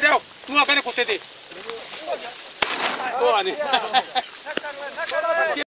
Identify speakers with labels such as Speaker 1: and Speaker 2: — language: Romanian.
Speaker 1: เดี๋ยวงัวกันในกุฏิดิตัวนี่